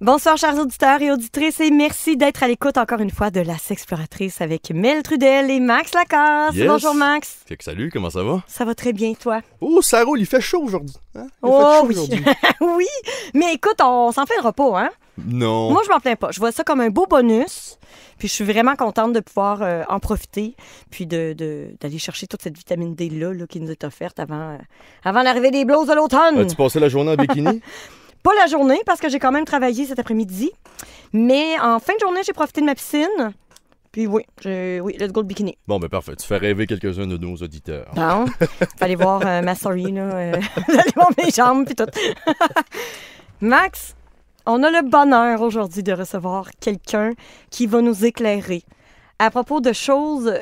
Bonsoir, chers auditeurs et auditrices, et merci d'être à l'écoute encore une fois de La Sexploratrice avec Mel Trudel et Max Lacasse. Yes. Bonjour, Max. Fait que salut, comment ça va? Ça va très bien, toi? Oh, ça roule, il fait chaud aujourd'hui. hein? Il fait Oh chaud oui. aujourd'hui. oui, mais écoute, on s'en plaindra pas, hein? Non. Moi, je m'en plains pas. Je vois ça comme un beau bonus. Puis je suis vraiment contente de pouvoir euh, en profiter, puis de, de- d'aller chercher toute cette vitamine D-là là, qui nous est offerte avant, euh, avant l'arrivée des blouses de l'automne. As-tu passé la journée en bikini? Pas la journée, parce que j'ai quand même travaillé cet après-midi. Mais en fin de journée, j'ai profité de ma piscine. Puis oui, j'ai- oui, let's go le bikini. bon, ben parfait. Tu fais rêver quelques-uns de nos auditeurs. Bon, fallait voir euh, ma story, là. euh, fallait voir mes jambes, puis tout. Max, on a le bonheur aujourd'hui de recevoir quelqu'un qui va nous éclairer à propos de choses,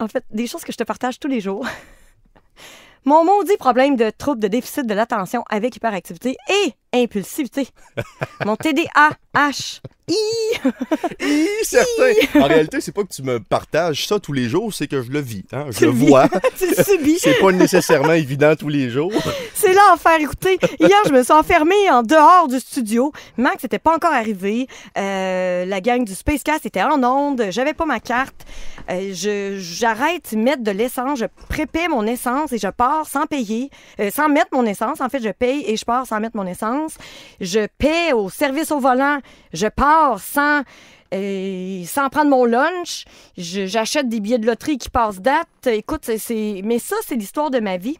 en fait, des choses que je te partage tous les jours. Mon maudit problème de trouble de déficit de l'attention avec hyperactivité et impulsivité. Mon TDAH. I. Hi, certain! En réalité, c'est pas que tu me partages ça tous les jours, c'est que je le vis. Hein? Je le vois. tu le subis. C'est pas nécessairement évident tous les jours. C'est l'enfer. Écoutez, hier, je me suis enfermée en dehors du studio. Max n'était pas encore arrivé. Euh, la gang du Spacecast était en onde. J'avais pas ma carte. Euh, je, j'arrête de mettre de l'essence. Je prépare mon essence et je pars sans payer, euh, sans mettre mon essence. En fait, je paye et je pars sans mettre mon essence. Je paie au service au volant. Je pars sans... euh, sans prendre mon lunch, j'achète des billets de loterie qui passent date. Écoute, c'est, mais ça, c'est l'histoire de ma vie.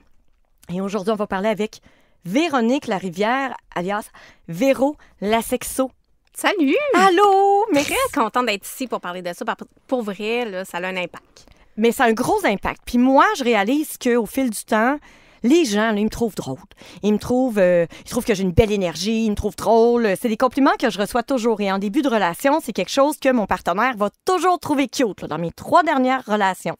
Et aujourd'hui, on va parler avec Véronique Larivière, alias Véro la sexo. Salut! Allô! Mais, Très contente d'être ici pour parler de ça. Pour vrai, là, ça a un impact. mais ça a un gros impact. Puis moi, je réalise qu'au fil du temps, les gens, là, ils me trouvent drôle. Ils me trouvent, euh, ils trouvent que j'ai une belle énergie, ils me trouvent drôle. C'est des compliments que je reçois toujours. Et en début de relation, c'est quelque chose que mon partenaire va toujours trouver cute. là, dans mes trois dernières relations,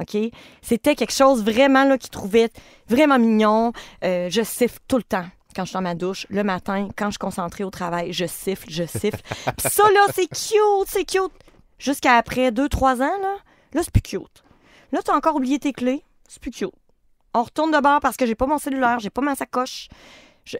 OK? C'était quelque chose vraiment là, qu'il trouvait vraiment mignon. Euh, je siffle tout le temps. Quand je suis dans ma douche, le matin, quand je suis concentrée au travail, je siffle, je siffle. Puis ça, là, c'est cute, c'est cute. Jusqu'à après deux, trois ans, là, là, c'est plus cute. Là, tu as encore oublié tes clés, c'est plus cute. On retourne de bord parce que j'ai pas mon cellulaire, j'ai pas ma sacoche.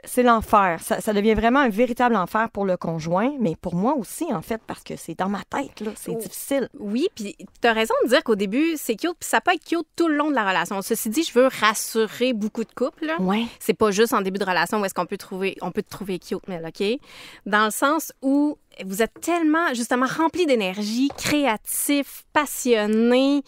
C'est l'enfer. Ça, ça devient vraiment un véritable enfer pour le conjoint, mais pour moi aussi, en fait, parce que c'est dans ma tête, là. C'est Oh. difficile. Oui, puis tu as raison de dire qu'au début, c'est cute, puis ça peut être cute tout le long de la relation. Ceci dit, je veux rassurer beaucoup de couples. Ouais. C'est pas juste en début de relation où est-ce qu'on peut trouver, on peut te trouver cute, mais OK? Dans le sens où vous êtes tellement, justement, rempli d'énergie, créatif, passionné.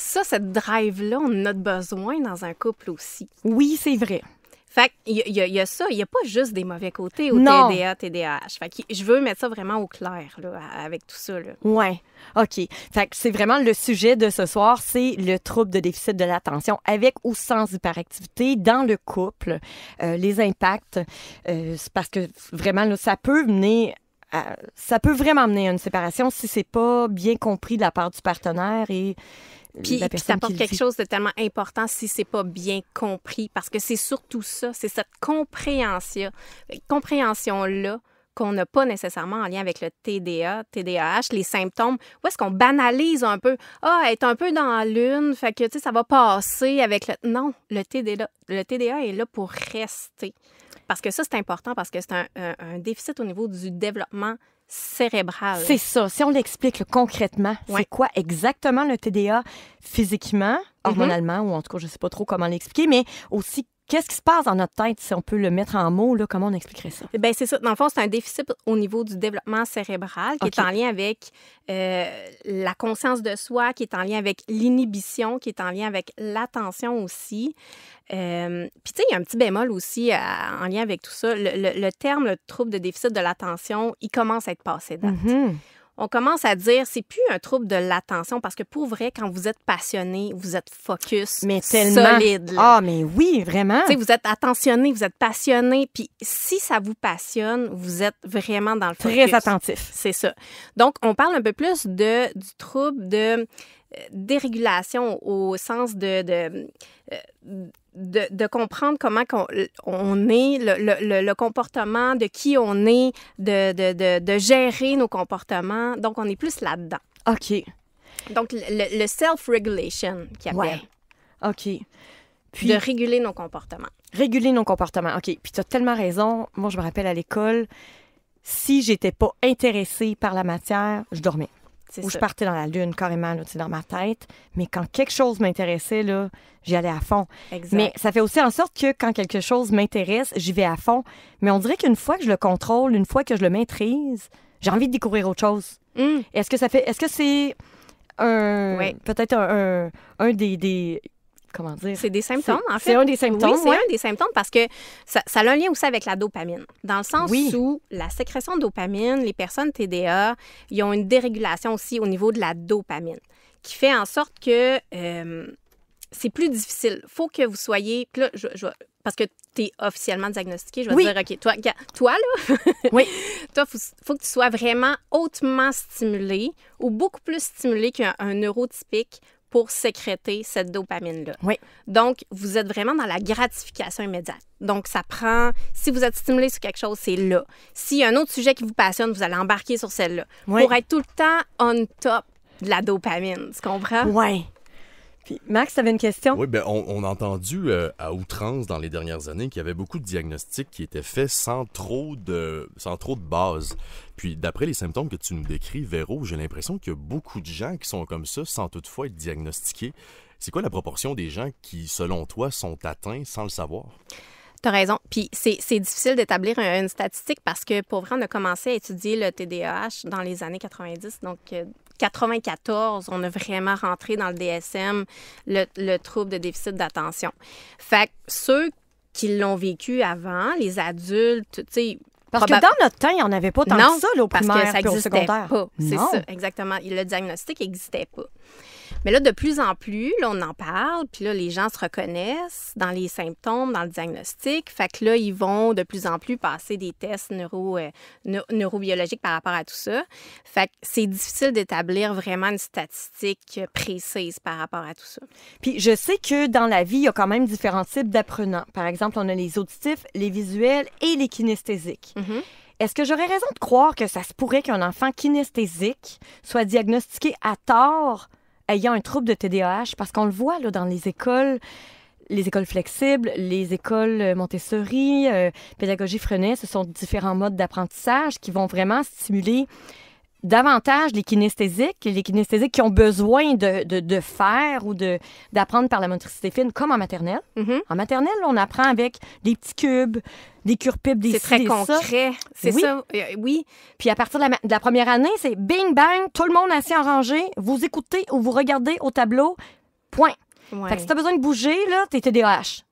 Ça, cette drive-là, on en a besoin dans un couple aussi. Oui, c'est vrai. Fait qu'il y, a- il y a- il y a ça, il n'y a pas juste des mauvais côtés au Non. TDA, TDAH. Fait que je veux mettre ça vraiment au clair là, avec tout ça. Là. Ouais. OK. Fait que c'est vraiment le sujet de ce soir, c'est le trouble de déficit de l'attention avec ou sans hyperactivité dans le couple, euh, les impacts. euh, parce que vraiment, là, ça peut mener. à- ça peut vraiment mener à une séparation si c'est pas bien compris de la part du partenaire et Puis, la puis ça apporte qui quelque chose de tellement important si c'est pas bien compris, parce que c'est surtout ça, c'est cette compréhension, compréhension-là qu'on n'a pas nécessairement en lien avec le TDA, TDAH, les symptômes, où est-ce qu'on banalise un peu, ah, être un peu dans la lune, fait que, tu sais, ça va passer avec le... Non, le TDA, le TDA est là pour rester. Parce que ça, c'est important, parce que c'est un, un- un déficit au niveau du développement cérébral. C'est ça. Si on l'explique concrètement, Ouais. c'est quoi exactement le TDA physiquement, hormonalement, ou en tout cas, je sais pas trop comment l'expliquer, mais aussi qu'est-ce qui se passe dans notre tête, si on peut le mettre en mots, là, comment on expliquerait ça? Ben c'est ça. Dans le fond, c'est un déficit au niveau du développement cérébral qui est en lien avec euh, la conscience de soi, qui est en lien avec l'inhibition, qui est en lien avec l'attention aussi. Euh, Puis, tu sais, il y a un petit bémol aussi à- en lien avec tout ça. Le, le- le terme, le trouble de déficit de l'attention, il commence à être passé date. Mhm. On commence à dire, c'est plus un trouble de l'attention parce que pour vrai, quand vous êtes passionné, vous êtes focus, Mais tellement. solide. là. Ah, mais oui, vraiment. Tu sais, vous êtes attentionné, vous êtes passionné, puis si ça vous passionne, vous êtes vraiment dans le focus. Très attentif. C'est ça. Donc, on parle un peu plus de, du trouble de euh, dérégulation au sens de, de, euh, de, de comprendre comment qu'on- on est, le, le- le- comportement, de qui on est, de, de, de, de gérer nos comportements. Donc, on est plus là-dedans. OK. Donc, le, le- le self-regulation qui appelle, Ouais. OK. Puis, de réguler nos comportements. réguler nos comportements. OK. Puis, tu as tellement raison. Moi, je me rappelle à l'école, si j'étais pas intéressée par la matière, je dormais. Ou je partais dans la lune carrément, là, dans ma tête. Mais quand quelque chose m'intéressait, là, j'y allais à fond. Exact. Mais ça fait aussi en sorte que quand quelque chose m'intéresse, j'y vais à fond. Mais on dirait qu'une fois que je le contrôle, une fois que je le maîtrise, j'ai envie de découvrir autre chose. Hum, Est-ce que ça fait. Est-ce que c'est un. Oui. Peut-être un, un, un des, des. Comment dire? C'est des symptômes, en fait. C'est un des symptômes. Oui, c'est ouais. un des symptômes parce que ça, ça a un lien aussi avec la dopamine. Dans le sens Oui. où la sécrétion de dopamine, les personnes TDA, ils ont une dérégulation aussi au niveau de la dopamine, qui fait en sorte que euh, c'est plus difficile. faut que vous soyez. là, je- je vais- parce que tu es officiellement diagnostiqué, je vais Oui. te dire, OK, toi, toi là, Oui. toi, il faut, faut que tu sois vraiment hautement stimulé ou beaucoup plus stimulé qu'un un neurotypique pour sécréter cette dopamine-là. Oui. Donc, vous êtes vraiment dans la gratification immédiate. Donc, ça prend, si vous êtes stimulé sur quelque chose, c'est là. S'il y a un autre sujet qui vous passionne, vous allez embarquer sur celle-là. Oui. Pour être tout le temps on top de la dopamine, tu comprends? Ouais. Puis, Max, tu avais une question? Oui, ben, on, on a entendu euh, à outrance dans les dernières années qu'il y avait beaucoup de diagnostics qui étaient faits sans trop de, sans trop de base. Puis, d'après les symptômes que tu nous décris, Véro, j'ai l'impression qu'il y a beaucoup de gens qui sont comme ça sans toutefois être diagnostiqués. C'est quoi la proportion des gens qui, selon toi, sont atteints sans le savoir? Tu as raison. Puis c'est c'est difficile d'établir un- une statistique parce que pour vrai, on a commencé à étudier le TDAH dans les années 90. Donc, euh, 94, on a vraiment rentré dans le DSM, le, le trouble de déficit d'attention. Fait que ceux qui l'ont vécu avant, les adultes, tu sais, Parce que dans notre temps, il n'y en avait pas tant non, que ça, là, au parce que primaire ça puis au secondaire. pas. C'est Non. ça, exactement. Le diagnostic n'existait pas. Mais là, de plus en plus, là, on en parle, puis là, les gens se reconnaissent dans les symptômes, dans le diagnostic. Fait que là, ils vont de plus en plus passer des tests neuro, euh, neu- neurobiologiques par rapport à tout ça. Fait que c'est difficile d'établir vraiment une statistique précise par rapport à tout ça. Puis je sais que dans la vie, il y a quand même différents types d'apprenants. Par exemple, on a les auditifs, les visuels et les kinesthésiques. Mhm. Est-ce que j'aurais raison de croire que ça se pourrait qu'un enfant kinesthésique soit diagnostiqué à tort ayant un trouble de TDAH? Parce qu'on le voit là, dans les écoles, les écoles flexibles, les écoles euh, Montessori, euh, pédagogie Freinet, ce sont différents modes d'apprentissage qui vont vraiment stimuler davantage les kinesthésiques, les kinesthésiques qui ont besoin de, de, de faire ou de d'apprendre par la motricité fine, comme en maternelle. Mhm. En maternelle, on apprend avec des petits cubes, des cure-pipes, des C'est très des concret. C'est Oui. ça. Euh, oui. Puis à partir de la, ma- de la première année, c'est bing bang, tout le monde assis en rangée, vous écoutez ou vous regardez au tableau, point. Ouais. Fait que si t'as besoin de bouger, là, t'es TDAH.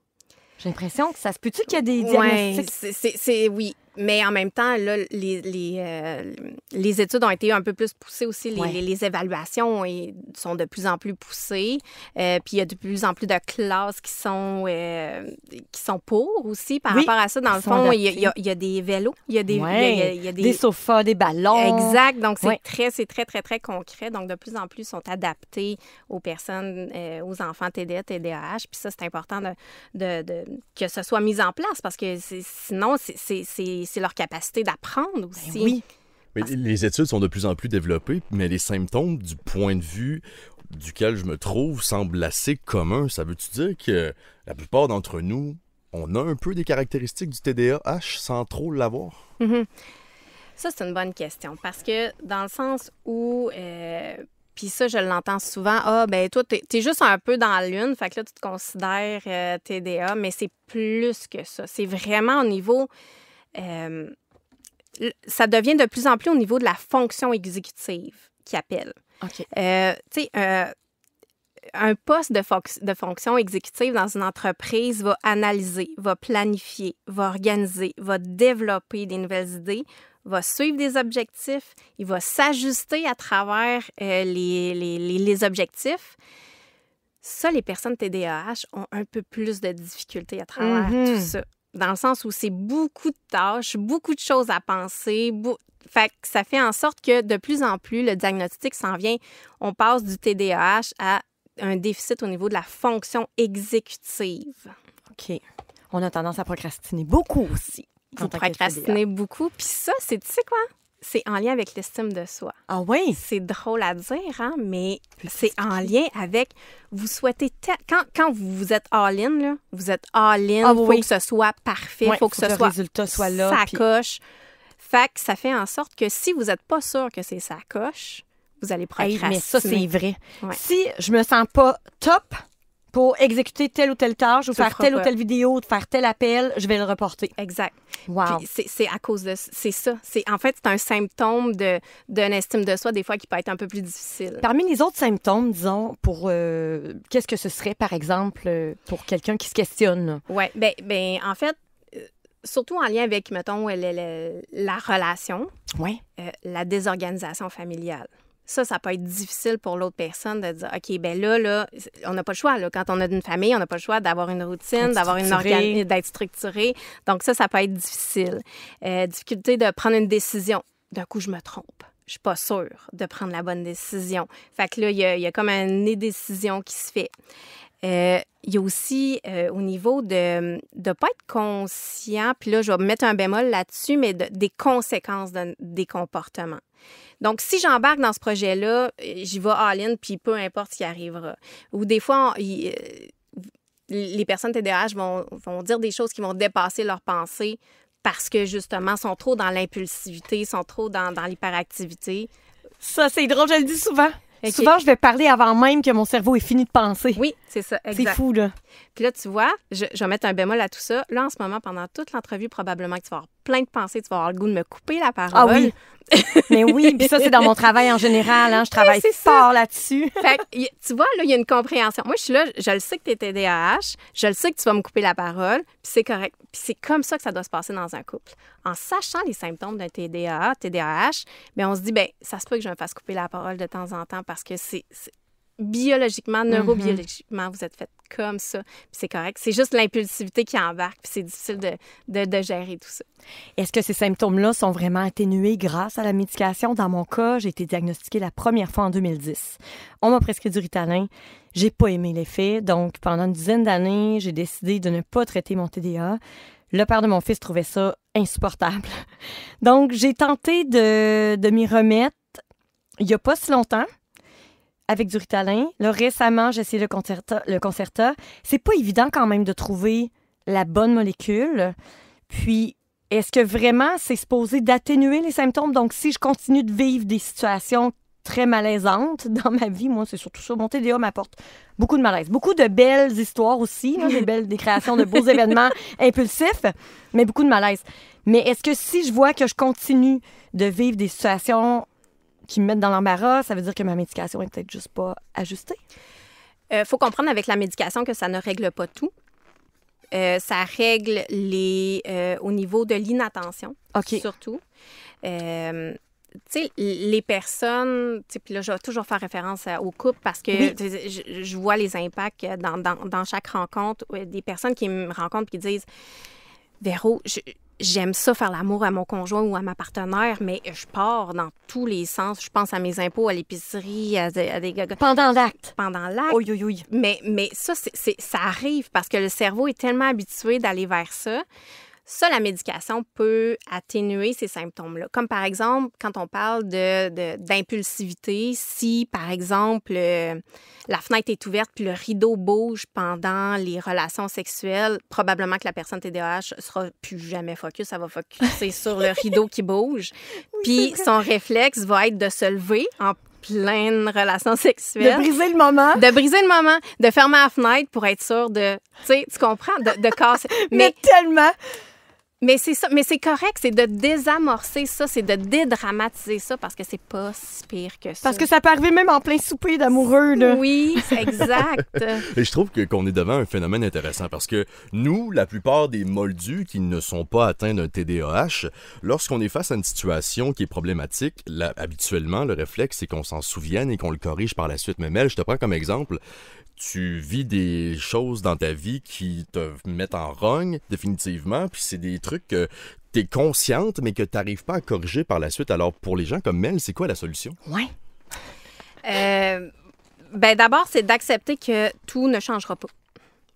J'ai l'impression que ça se peut-tu qu'il y a des Ouais, diagnostics? c'est c'est- oui. Mais en même temps, là, les, les, euh, les études ont été un peu plus poussées aussi. Les, Ouais. les- évaluations sont de plus en plus poussées. Euh, puis il y a de plus en plus de classes qui sont, euh, qui sont pour aussi par Oui, rapport à ça. Dans le fond, il y, a, il y a- des vélos, il y a des... il y a- Ouais, il y a- il y a des, des sofas, des ballons. Exact. Donc, c'est Ouais. très, très, très, très concret. Donc, de plus en plus, sont adaptés aux personnes, aux enfants TDA, TDAH. Puis ça, c'est important de, de- de- que ce soit mis en place parce que sinon, c'est- c'est leur capacité d'apprendre aussi. Ben oui. Mais les études sont de plus en plus développées, mais les symptômes, du point de vue duquel je me trouve, semblent assez communs. Ça veut-tu dire que la plupart d'entre nous, on a un peu des caractéristiques du TDAH sans trop l'avoir? Mhm. Ça, c'est une bonne question parce que dans le sens où. euh, puis ça, je l'entends souvent. Ah, ben toi, t'es es juste un peu dans la lune. Fait que là, tu te considères euh, TDA, mais c'est plus que ça. C'est vraiment au niveau. Euh, ça devient de plus en plus au niveau de la fonction exécutive qui appelle. OK. Euh, tu sais, euh, un poste de, fonc- de fonction exécutive dans une entreprise va analyser, va planifier, va organiser, va développer des nouvelles idées, va suivre des objectifs, il va s'ajuster à travers euh, les, les- les- les objectifs. Ça, les personnes TDAH ont un peu plus de difficultés à travers Mhm. tout ça. Dans le sens où c'est beaucoup de tâches, beaucoup de choses à penser. Fait que ça fait en sorte que de plus en plus, le diagnostic s'en vient. On passe du TDAH à un déficit au niveau de la fonction exécutive. OK. On a tendance à procrastiner beaucoup aussi. Vous procrastinez beaucoup. Puis ça, c'est, tu sais quoi? C'est en lien avec l'estime de soi. Ah oui? C'est drôle à dire, hein, mais c'est en lien avec vous souhaitez te- quand, quand vous êtes all-in, là, vous êtes all-in, Ah faut oui. que ce soit parfait, Ouais, faut que faut ce que le soit résultat soit là, ça puis- coche. Fait que ça fait en sorte que si vous n'êtes pas sûr que c'est sa coche, vous allez Hey, procrastiner. mais ça, c'est vrai. Ouais. Si je me sens pas top pour exécuter telle ou telle tâche ou Tu faire telle ou telle vidéo, faire tel appel, je vais le reporter. Exact. Wow. C'est- à cause de c'est ça. C'est en fait c'est un symptôme de d'une estime de soi des fois qui peut être un peu plus difficile. Parmi les autres symptômes, disons, pour euh, qu'est-ce que ce serait, par exemple, pour quelqu'un qui se questionne? Ouais, ben, ben en fait euh, surtout en lien avec mettons le- le- la relation, Ouais. euh, la désorganisation familiale. Ça, ça peut être difficile pour l'autre personne de dire, OK, ben là, là, on n'a pas le choix. Là. Quand on a une famille, on n'a pas le choix d'avoir une routine, D'être d'avoir une d'être structuré. Donc ça, ça peut être difficile. Euh, difficulté de prendre une décision. D'un coup, je me trompe. Je suis pas sûre de prendre la bonne décision. Fait que là, il y y a comme une indécision qui se fait. Euh, il y a aussi euh, au niveau de ne pas être conscient, puis là, je vais mettre un bémol là-dessus, mais de- des conséquences de- des comportements. Donc, si j'embarque dans ce projet-là, euh, j'y vais all-in, puis peu importe ce qui arrivera. Ou des fois, les personnes TDAH vont, vont dire des choses qui vont dépasser leurs pensées parce que, justement, sont trop dans l'impulsivité, sont trop dans l'hyperactivité. Ça, c'est drôle, je le dis souvent. Souvent, je vais parler avant même que mon cerveau ait fini de penser. Oui, c'est ça, c'est fou, là. Puis là, tu vois, je, je vais mettre un bémol à tout ça. Là, en ce moment, pendant toute l'entrevue, probablement que tu vas avoir plein de pensées, tu vas avoir le goût de me couper la parole. Ah oui. Mais oui, puis ça, c'est dans mon travail en général. Hein. Je travaille fort là-dessus. Fait que, tu vois, là, il y a une compréhension. Moi, je suis là, je le sais que tu es TDAH, je le sais que tu vas me couper la parole, puis c'est correct. Puis c'est comme ça que ça doit se passer dans un couple. En sachant les symptômes d'un TDAH, TDAH, bien, on se dit, ben ça se peut que je me fasse couper la parole de temps en temps parce que c'est- biologiquement, neurobiologiquement, vous êtes fait comme ça. Puis c'est correct. C'est juste l'impulsivité qui embarque, puis c'est difficile de, de, de gérer tout ça. Est-ce que ces symptômes-là sont vraiment atténués grâce à la médication? Dans mon cas, j'ai été diagnostiquée la première fois en 2010. On m'a prescrit du Ritalin. J'ai pas aimé l'effet. Donc, pendant une dizaine d'années, j'ai décidé de ne pas traiter mon TDA. Le père de mon fils trouvait ça insupportable. Donc, j'ai tenté de, de m'y remettre il y a pas si longtemps avec du Ritalin. Là, récemment, j'ai essayé le Concerta. Le Concerta. C'est pas évident quand même de trouver la bonne molécule. Puis, est-ce que vraiment c'est supposé d'atténuer les symptômes? Donc, si je continue de vivre des situations très malaisantes dans ma vie, moi, c'est surtout ça. Mon TDA m'apporte beaucoup de malaise. Beaucoup de belles histoires aussi, des belles des créations de beaux événements impulsifs, mais beaucoup de malaise. Mais est-ce que si je vois que je continue de vivre des situations qui me mettent dans l'embarras, ça veut dire que ma médication est peut-être juste pas ajustée? Il faut comprendre avec la médication que ça ne règle pas tout. Euh, ça règle les, euh, au niveau de l'inattention, OK. surtout. Euh, tu sais, les personnes, puis là, je vais toujours faire référence au couple parce que Oui. je, je vois les impacts dans, dans, dans chaque rencontre. Des personnes qui me rencontrent et qui disent Véro, je- j'aime ça faire l'amour à mon conjoint ou à ma partenaire, mais je pars dans tous les sens. Je pense à mes impôts, à l'épicerie, à, des- à des gars Pendant l'acte. pendant l'acte. Oui, oui, oui. Mais, mais ça, c'est, c'est- ça arrive parce que le cerveau est tellement habitué d'aller vers ça. Ça, la médication peut atténuer ces symptômes-là. Comme par exemple, quand on parle de, de- d'impulsivité, si par exemple euh, la fenêtre est ouverte puis le rideau bouge pendant les relations sexuelles, probablement que la personne TDAH sera plus jamais focus, ça va focuser sur le rideau qui bouge. puis son réflexe va être de se lever en pleine relation De sexuelle briser le moment. de briser le moment, de fermer la fenêtre pour être sûr de, tu sais, tu comprends, de, de casser. Mais Mais, tellement. Mais c'est ça, mais c'est correct, c'est de désamorcer ça, c'est de dédramatiser ça parce que c'est pas si pire que ça. Parce que ça peut arriver même en plein souper d'amoureux, là. Oui, c'est exact. Et je trouve que- qu'on est devant un phénomène intéressant parce que nous, la plupart des moldus qui ne sont pas atteints d'un TDAH, lorsqu'on est face à une situation qui est problématique, là, habituellement, le réflexe, c'est qu'on s'en souvienne et qu'on le corrige par la suite. Mais Mel, je te prends comme exemple. Tu vis des choses dans ta vie qui te mettent en rogne, définitivement, puis c'est des trucs que tu es consciente, mais que tu n'arrives pas à corriger par la suite. Alors, pour les gens comme Mel, c'est quoi la solution? Ouais. Euh, ben d'abord, c'est d'accepter que tout ne changera pas.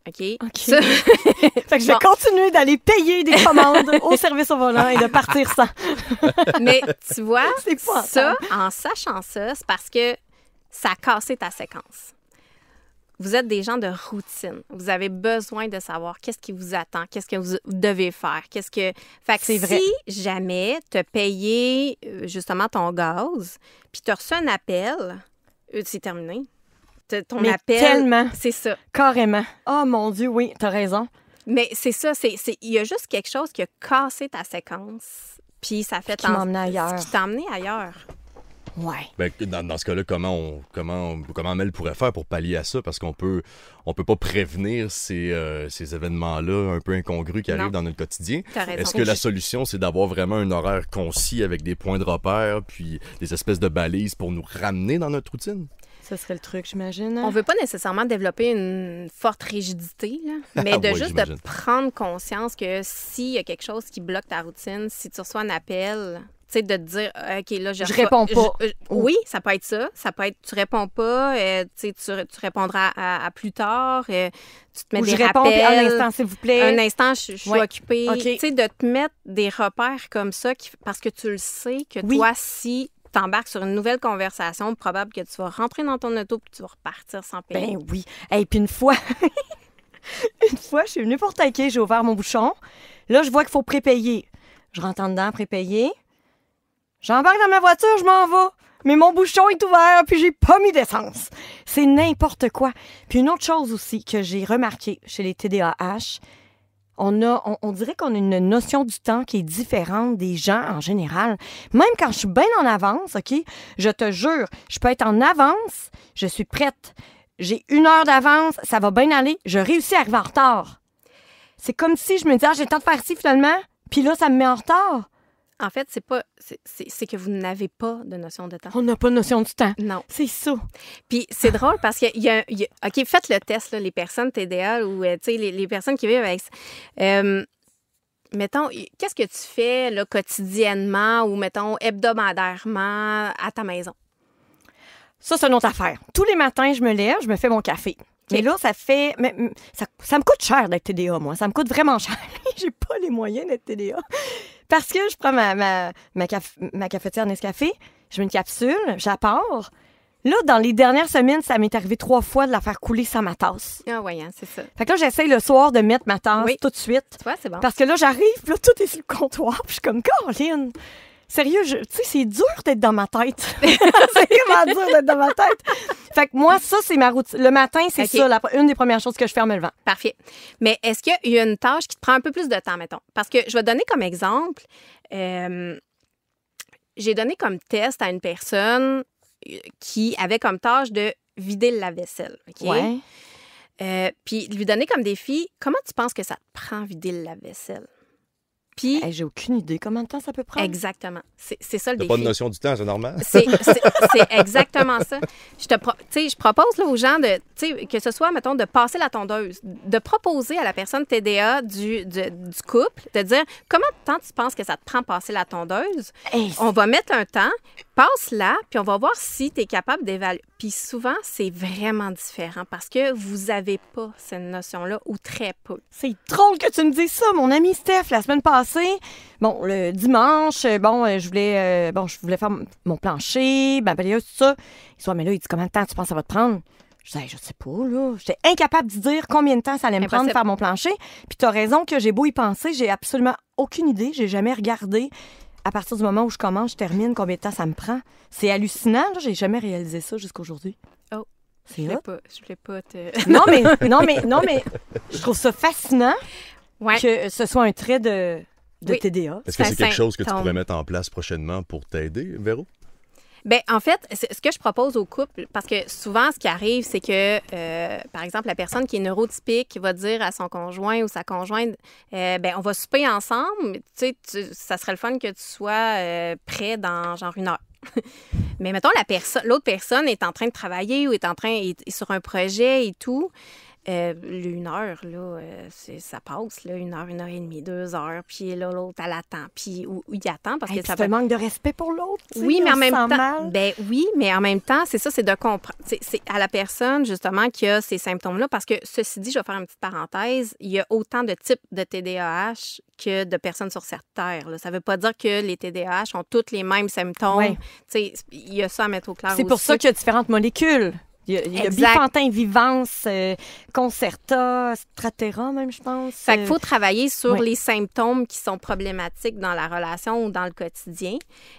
OK? OK. Ça- Fait que je vais Bon. continuer d'aller payer des commandes au service au volant et de partir sans. mais tu vois, ça, en sachant ça, c'est parce que ça a cassé ta séquence. Vous êtes des gens de routine. Vous avez besoin de savoir qu'est-ce qui vous attend, qu'est-ce que vous devez faire, qu'est-ce que. Fait que C'est si vrai. jamais as payé euh, justement ton gaz, puis tu as reçu un appel, euh, c'est terminé. T'as- Ton Mais appel. tellement. C'est ça. Carrément. Oh mon Dieu, oui, t'as raison. Mais c'est ça, c'est, c'est- il y a juste quelque chose qui a cassé ta séquence, puis ça fait Qui m'a emmené ailleurs. Qui t'a emmené ailleurs. Ouais. Ben, dans, dans ce cas-là, comment on, comment, on- comment Mel pourrait faire pour pallier à ça? Parce qu'on peut, on peut pas prévenir ces, euh, ces événements-là un peu incongrus qui Non. arrivent dans notre quotidien. Est-ce que la solution, c'est d'avoir vraiment un horaire concis avec des points de repère, puis des espèces de balises pour nous ramener dans notre routine? Ce serait le truc, j'imagine. hein? On veut pas nécessairement développer une forte rigidité, là, mais de Oui, juste de prendre conscience que s'il y a quelque chose qui bloque ta routine, si tu reçois un appel, sais, de te dire, OK, là, je, Je reçois- réponds pas. je- euh, oui, ça peut être ça. Ça peut être, tu réponds pas, euh, tu répondras à, à plus tard, euh, tu te mets Ou des je réponds, rappels. un instant, s'il vous plaît. Un instant, je, suis Ouais. occupée. OK. Tu sais, de te mettre des repères comme ça, qui- parce que tu le sais que Oui. toi, si tu embarques sur une nouvelle conversation, probable que tu vas rentrer dans ton auto puis tu vas repartir sans payer. Ben oui. Et puis une fois, une fois, je suis venue pour taquer, j'ai ouvert mon bouchon. Là, je vois qu'il faut prépayer. Je rentre en dedans, prépayer. J'embarque dans ma voiture, je m'en vais. Mais mon bouchon est ouvert, puis j'ai pas mis d'essence. C'est n'importe quoi. Puis une autre chose aussi que j'ai remarqué chez les TDAH, on, a, on, dirait qu'on a une notion du temps qui est différente des gens en général. Même quand je suis bien en avance, OK, je te jure, je peux être en avance, je suis prête. J'ai une heure d'avance, ça va bien aller, je réussis à arriver en retard. C'est comme si je me disais, ah, j'ai le temps de faire ci finalement, puis là, ça me met en retard. En fait, c'est pas c'est- que vous n'avez pas de notion de temps. On n'a pas de notion du temps. Non. C'est ça. Puis c'est drôle parce qu'il y a, il y a- OK, faites le test, là, les personnes TDA ou, euh, tu sais, les, les personnes qui vivent avec ça. Euh, mettons, qu'est-ce que tu fais, là, quotidiennement ou, mettons, hebdomadairement à ta maison? Ça, c'est une autre affaire. Tous les matins, je me lève, je me fais mon café. Mais là, ça fait. ça me coûte cher d'être TDA, moi. Ça me coûte vraiment cher. J'ai pas les moyens d'être TDA. Parce que je prends ma, ma, ma, caf- ma cafetière Nescafé, je mets une capsule, j'apporte. Là, dans les dernières semaines, ça m'est arrivé trois fois de la faire couler sans ma tasse. Ah, oui, hein, c'est ça. Fait que là, j'essaye le soir de mettre ma tasse Oui. tout de suite. Tu vois, c'est bon. Parce que là, j'arrive, là, tout est sur le comptoir, puis je suis comme, Caroline, sérieux, je- tu sais, c'est dur d'être dans ma tête. c'est vraiment dur d'être dans ma tête. Fait que moi, ça, c'est ma routine. Le matin, c'est ça, la- une des premières choses que je fais en me levant. Parfait. Mais est-ce qu'il y a une tâche qui te prend un peu plus de temps, mettons? Parce que je vais donner comme exemple, euh, j'ai donné comme test à une personne euh, qui avait comme tâche de vider le lave-vaisselle. OK? Euh, puis lui donner comme défi, comment tu penses que ça te prend vider le lave-vaisselle? Puis, Hey, J'ai aucune idée comment de temps ça peut prendre? exactement. C'est c'est ça le défi. pas de notion du temps, c'est normal? C'est exactement ça. Je te pro- tu sais, je propose là, aux gens de, tu sais, que ce soit, mettons, de passer la tondeuse, de proposer à la personne TDA du, du, du couple, de dire comment de temps tu penses que ça te prend passer la tondeuse? Hey, On va mettre un temps, passe-la, puis on va voir si tu es capable d'évaluer. Puis souvent, c'est vraiment différent parce que vous n'avez pas cette notion-là ou très peu. c'est drôle que tu me dises ça. Mon ami Steph, la semaine passée, bon, le dimanche, euh, bon, euh, je voulais, euh, bon, je voulais faire mon plancher, ma balayeuse, tout ça. Il Ouais, mais là, il dit, combien de temps tu penses que ça va te prendre? Je disais, Hey, je sais pas, là. J'étais incapable de dire combien de temps ça allait me prendre de faire mon plancher. Puis tu as raison que j'ai beau y penser, j'ai absolument aucune idée. J'ai jamais regardé. À partir du moment où je commence, je termine, combien de temps ça me prend? C'est hallucinant, là. J'ai jamais réalisé ça jusqu'aujourd'hui. Oh. Je C'est voulais hot. pas, je voulais pas te... Non, mais, non, mais, non, mais, je trouve ça fascinant Ouais. que ce soit un trait de, de Oui. TDA. Est-ce que C'est quelque chose que tu pourrais mettre en place prochainement pour t'aider, Véro? Ben, en fait, ce que je propose au couple, parce que souvent, ce qui arrive, c'est que, euh, par exemple, la personne qui est neurotypique va dire à son conjoint ou sa conjointe, euh, ben, on va souper ensemble, tu sais, ça serait le fun que tu sois euh, prêt dans genre une heure. Mais mettons, la l'autre personne est en train de travailler ou est en train, est sur un projet et tout. Euh, une heure, là, euh, ça passe, là, une heure, une heure et demie, deux heures, puis là, l'autre, elle attend, puis ou, il attend parce Hey, que ça peut manque de respect pour l'autre. oui, mais en même temps, mal. ben oui, mais en même temps, c'est ça, c'est de comprendre. C'est à la personne justement qui a ces symptômes-là, parce que ceci dit, je vais faire une petite parenthèse, il y a autant de types de TDAH que de personnes sur cette terre. là. Ça ne veut pas dire que les TDAH ont tous les mêmes symptômes. Ouais. Il y a ça à mettre au clair. C'est pour ça qu'il y a différentes molécules. Il y a, il y a Exact. Bifantin, Vivance, euh, Concerta, Stratera même, je pense. Fait qu'il Euh, faut travailler sur ouais. les symptômes qui sont problématiques dans la relation ou dans le quotidien.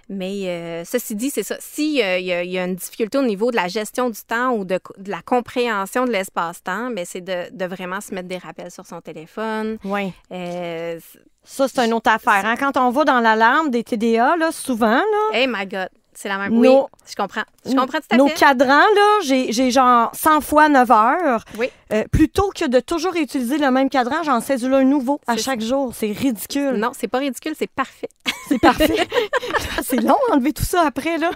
Mais euh, ceci dit, c'est ça. S'il y, a- il y a- il y a une difficulté au niveau de la gestion du temps ou de, de la compréhension de l'espace-temps, ben, c'est de, de vraiment se mettre des rappels sur son téléphone. Euh, Ça, c'est une autre affaire. hein. Quand on va dans l'alarme des TDA, là, souvent, là, hey my God, c'est la même. Nos- Oui, je comprends. Je comprends tout à nos fait. cadrans, là, j'ai j'ai genre 100 fois 9 heures. Oui. Euh, plutôt que de toujours utiliser le même cadran, j'en cédule un nouveau à C'est chaque jour. C'est ridicule. Non, c'est pas ridicule, c'est parfait. C'est parfait. c'est long enlever tout ça après, là.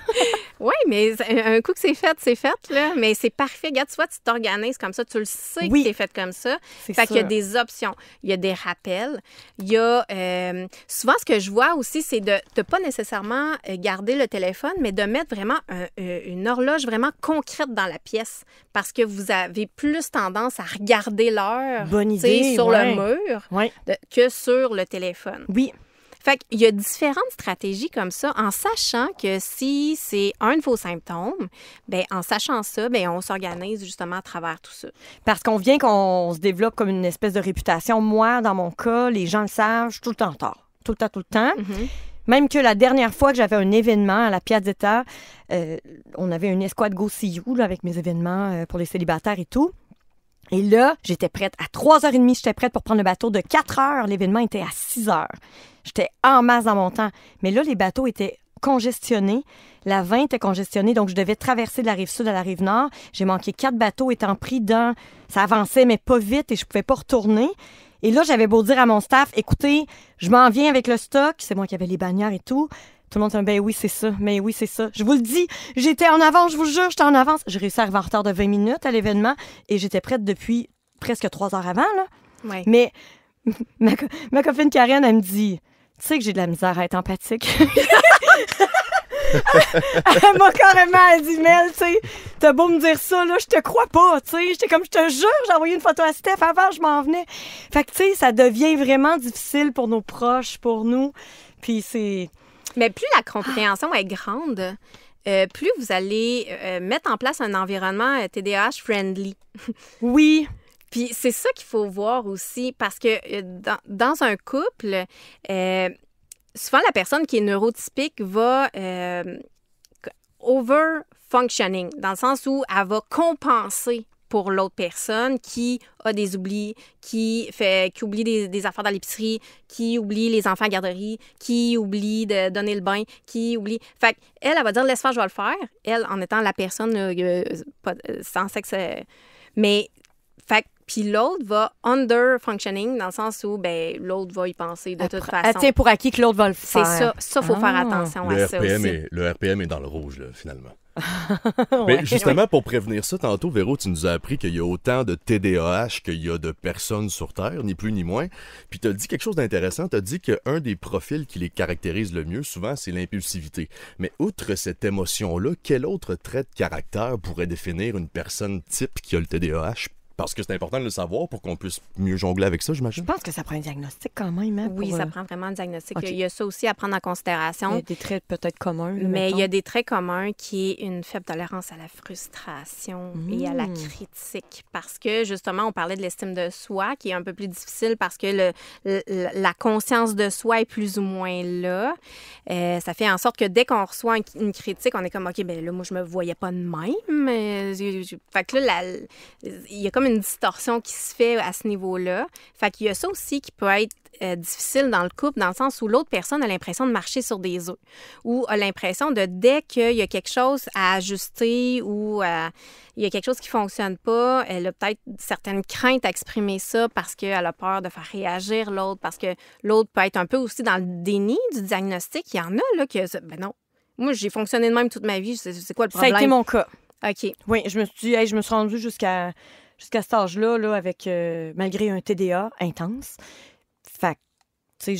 Oui, mais un un coup que c'est fait, c'est fait, là. Mais c'est parfait. Regarde, tu vois, tu t'organises comme ça, tu le sais Oui. que t'es fait comme ça. C'est Fait qu'il y a des options. Il y a des rappels. Il y a... euh, souvent, ce que je vois aussi, c'est de ne pas nécessairement euh, garder le téléphone, mais de mettre vraiment un- euh, une horloge vraiment concrète dans la pièce parce que vous avez plus tendance à regarder l'heure sur ouais. le mur de- que sur le téléphone. Oui. Fait qu'il y a différentes stratégies comme ça, en sachant que si c'est un de vos symptômes, ben en sachant ça, ben on s'organise justement à travers tout ça. Parce qu'on vient qu'on se développe comme une espèce de réputation. Moi, dans mon cas, les gens le savent, je suis tout le temps en retard. Tout le temps, tout le temps. Mhm. Même que la dernière fois que j'avais un événement à la Piazzetta, euh, on avait une escouade Go See You, là, avec mes événements euh, pour les célibataires et tout. Et là, j'étais prête. À 3h30, j'étais prête pour prendre le bateau. De 4 heures, l'événement était à 6 heures. J'étais en masse dans mon temps. Mais là, les bateaux étaient congestionnés. La 20 était congestionnée, donc je devais traverser de la rive sud à la rive nord. J'ai manqué quatre bateaux étant pris dans... Ça avançait, mais pas vite, et je pouvais pas retourner. Et là, j'avais beau dire à mon staff, écoutez, je m'en viens avec le stock. C'est moi qui avais les bannières et tout. Tout le monde dit, ben oui, c'est ça. Mais oui, c'est ça. Je vous le dis, j'étais en avance, je vous le jure, j'étais en avance. J'ai réussi à arriver en retard de 20 minutes à l'événement et j'étais prête depuis presque trois heures avant, là. Ouais. Mais ma, co- ma copine Karen, elle me dit, tu sais que j'ai de la misère à être empathique. elle m'a carrément dit, Mel, tu sais, t'as beau me dire ça, là, je te crois pas, tu sais. J'étais comme, je te jure, j'ai envoyé une photo à Steph avant, je m'en venais. Fait que, tu sais, ça devient vraiment difficile pour nos proches, pour nous. Puis c'est... Mais plus la compréhension est grande, euh, plus vous allez euh, mettre en place un environnement euh, TDAH friendly. Oui, Puis c'est ça qu'il faut voir aussi, parce que euh, dans, dans un couple, euh, souvent la personne qui est neurotypique va euh, over functioning, dans le sens où elle va compenser pour l'autre personne qui a des oublis, qui fait qui oublie des, des affaires dans l'épicerie, qui oublie les enfants à la garderie, qui oublie de donner le bain, qui oublie. Fait qu'elle, elle va dire laisse faire, je vais le faire. Elle, en étant la personne euh, euh, pas- euh, sans sexe, euh, mais fait que- puis l'autre va under functioning dans le sens où ben l'autre va y penser de toute elle façon. tient pour acquis que l'autre va le C'est faire. ça, ça faut faire Ah. attention Le à ça RPM, aussi. est, le RPM est dans le rouge, là, finalement. Mais justement, pour prévenir ça, tantôt, Véro, tu nous as appris qu'il y a autant de TDAH qu'il y a de personnes sur Terre, ni plus ni moins. Puis tu as dit quelque chose d'intéressant. Tu as dit qu'un des profils qui les caractérise le mieux, souvent, c'est l'impulsivité. Mais outre cette émotion-là, quel autre trait de caractère pourrait définir une personne type qui a le TDAH? Parce que c'est important de le savoir pour qu'on puisse mieux jongler avec ça, Je j'imagine. pense que ça prend un diagnostic quand même. hein, Oui, pour, ça euh, prend vraiment un diagnostic. Il y a ça aussi à prendre en il y considération. a des traits peut-être communs. là, Mais il y a des traits communs qui est une faible tolérance à la frustration et à la Mm. critique. Parce que, justement, on parlait de l'estime de soi, qui est un peu plus difficile parce que le, le- la conscience de soi est plus ou moins là. Euh, ça fait en sorte que dès qu'on reçoit un- une critique, on est comme, OK, ben là, moi, je me voyais pas de même. Euh, je- je- Fait que là, la- il y a comme une distorsion qui se fait à ce niveau-là. Fait qu'il y a ça aussi qui peut être euh, difficile dans le couple, dans le sens où l'autre personne a l'impression de marcher sur des œufs ou a l'impression de dès qu'il y a quelque chose à ajuster ou à- il y a quelque chose qui fonctionne pas, elle a peut-être certaines craintes à exprimer ça parce qu'elle a peur de faire réagir l'autre, parce que l'autre peut être un peu aussi dans le déni du diagnostic. Il y en a là que, ben non, moi j'ai fonctionné de même toute ma vie, c'est quoi le Ça a problème? été mon cas. OK. Oui, je me suis dit, hey, je me suis rendue jusqu'à jusqu'à cet âge-là, là, avec euh, malgré un TDA intense. Fait que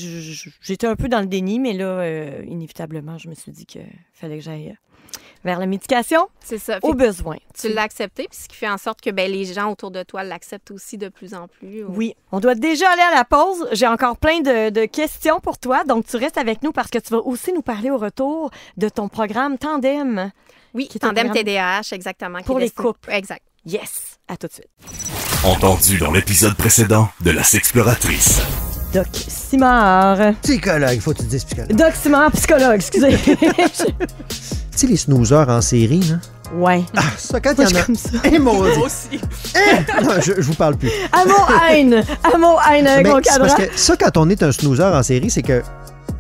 j'étais un peu dans le déni, mais là, euh, inévitablement, je me suis dit qu'il fallait que j'aille euh, vers la médication C'est ça. au besoin. que tu l'as accepté, puis ce qui fait en sorte que ben, les gens autour de toi l'acceptent aussi de plus en plus. Oui, on doit déjà aller à la pause. J'ai encore plein de, de questions pour toi, donc tu restes avec nous parce que tu vas aussi nous parler au retour de ton programme Tandem. Oui, Qui est un tandem programme TDAH, exactement. pour les couples. Exact. Yes, à tout de suite. Entendu dans l'épisode précédent de La Sexploratrice. Doc Simard. Psychologue, faut que tu te dises psychologue. Doc Simard, psychologue, excusez. Tu sais, les snoozers en série, là? ouais. Ah, ça, quand il Moi, y en a. comme ça. Eh, maudit. aussi. Eh! Non, je, je vous parle plus. Amour haine avec Mais mon c'est cadran. parce que ça, quand on est un snoozer en série, c'est que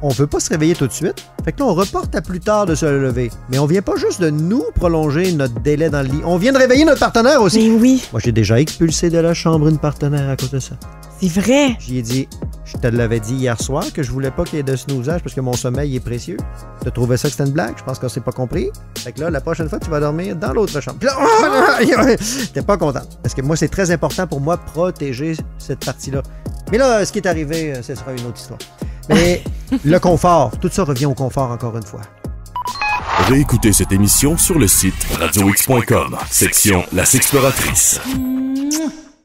on veut pas se réveiller tout de suite. Fait que là, on reporte à plus tard de se lever. Mais on vient pas juste de nous prolonger notre délai dans le lit. On vient de réveiller notre partenaire aussi. Mais oui, Moi, j'ai déjà expulsé de la chambre une partenaire à cause de ça. c'est vrai. J'y ai dit, je te l'avais dit hier soir que je voulais pas qu'il y ait de snoozage parce que mon sommeil est précieux. Tu trouvais ça que c'était une blague? Je pense qu'on s'est pas compris. Fait que là, la prochaine fois, tu vas dormir dans l'autre chambre. Oh, t'es pas content. Parce que moi, c'est très important pour moi protéger cette partie-là. Mais là, ce qui est arrivé, euh, ce sera une autre histoire. Mais le confort, tout ça revient au confort encore une fois. Réécoutez cette émission sur le site radiox.com, section La Sexploratrice.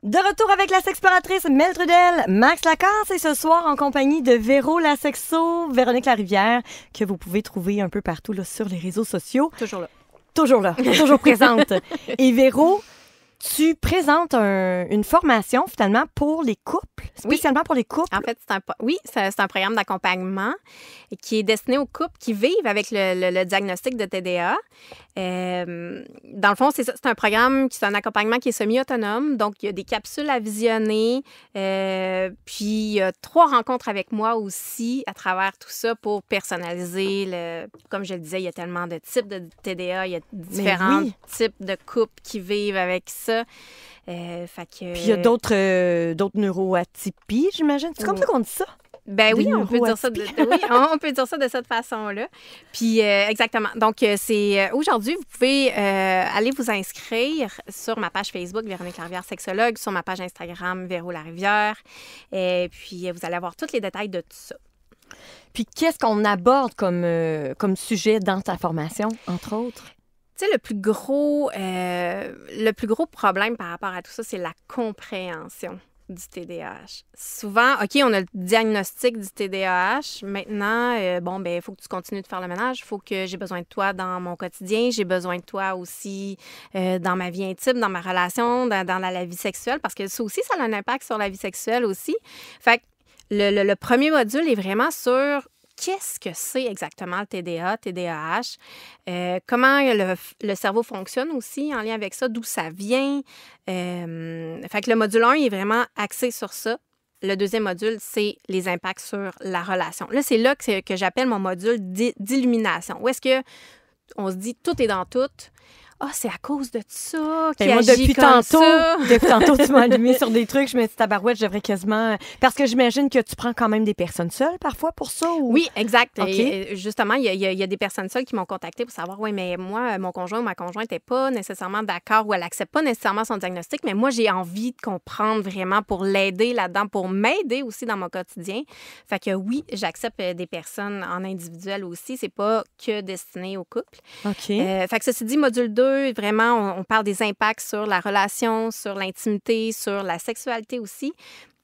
De retour avec la sexploratrice Mel Trudel, Max Lacasse et ce soir en compagnie de Véro Lasexo, Véronique Larivière, que vous pouvez trouver un peu partout là, sur les réseaux sociaux. Toujours là. Toujours là, toujours présente. Et Véro, tu présentes un- une formation finalement pour les couples, spécialement pour les couples? En fait, c'est un, oui, c'est un programme d'accompagnement qui est destiné aux couples qui vivent avec le, le- le diagnostic de TDA. Euh, dans le fond, c'est un programme qui c'est un accompagnement qui est semi-autonome. Donc, il y a des capsules à visionner. euh, puis, il y a trois rencontres avec moi aussi à travers tout ça pour personnaliser. Le, comme je le disais, il y a tellement de types de TDA. Il y a différents oui. types de couples qui vivent avec ça. Euh, fait que, Puis il y a d'autres euh, neuroatypies, j'imagine. C'est comme ça qu'on dit ça? Ben oui, on peut dire ça. De, oui, on peut dire ça de cette façon-là. Puis euh, exactement. Donc euh, c'est aujourd'hui, vous pouvez euh, aller vous inscrire sur ma page Facebook Véronique Larivière sexologue, sur ma page Instagram Véro Larivière. Et puis vous allez avoir tous les détails de tout ça. Puis qu'est-ce qu'on aborde comme, euh, comme sujet dans ta formation, entre autres? Le plus gros, euh, le plus gros problème par rapport à tout ça, c'est la compréhension du TDAH. Souvent, OK, on a le diagnostic du TDAH. Maintenant, euh, bon, ben, il faut que tu continues de faire le ménage. Il faut que j'ai besoin de toi dans mon quotidien. J'ai besoin de toi aussi euh, dans ma vie intime, dans ma relation, dans, la, vie sexuelle, parce que ça aussi, ça a un impact sur la vie sexuelle aussi. Fait que le premier module est vraiment sur qu'est-ce que c'est exactement le TDA, TDAH, euh, comment le, cerveau fonctionne aussi en lien avec ça, d'où ça vient? Euh, fait que le module 1 il est vraiment axé sur ça. Le deuxième module, c'est les impacts sur la relation. Là, c'est là que, que j'appelle mon module d'i- d'illumination. Où est-ce que on se dit tout est dans tout. Ah, c'est à cause de ça Ben, moi, agit depuis comme tantôt, ça. depuis tantôt, tu m'as allumé sur des trucs. Je me suis dit, tabarouette, je devrais quasiment. Parce que j'imagine que tu prends quand même des personnes seules parfois pour ça. Ou... Oui, exact. Et, euh, justement, il y, a- y y des personnes seules qui m'ont contacté pour savoir, oui, mais moi, mon conjoint ou ma conjointe n'est pas nécessairement d'accord ou elle n'accepte pas nécessairement son diagnostic, mais moi, j'ai envie de comprendre vraiment pour l'aider là-dedans, pour m'aider aussi dans mon quotidien. Fait que oui, j'accepte euh, des personnes en individuel aussi. C'est pas que destiné au couple. OK. Euh, fait que ceci dit, module 2, vraiment, on, parle des impacts sur la relation, sur l'intimité, sur la sexualité aussi.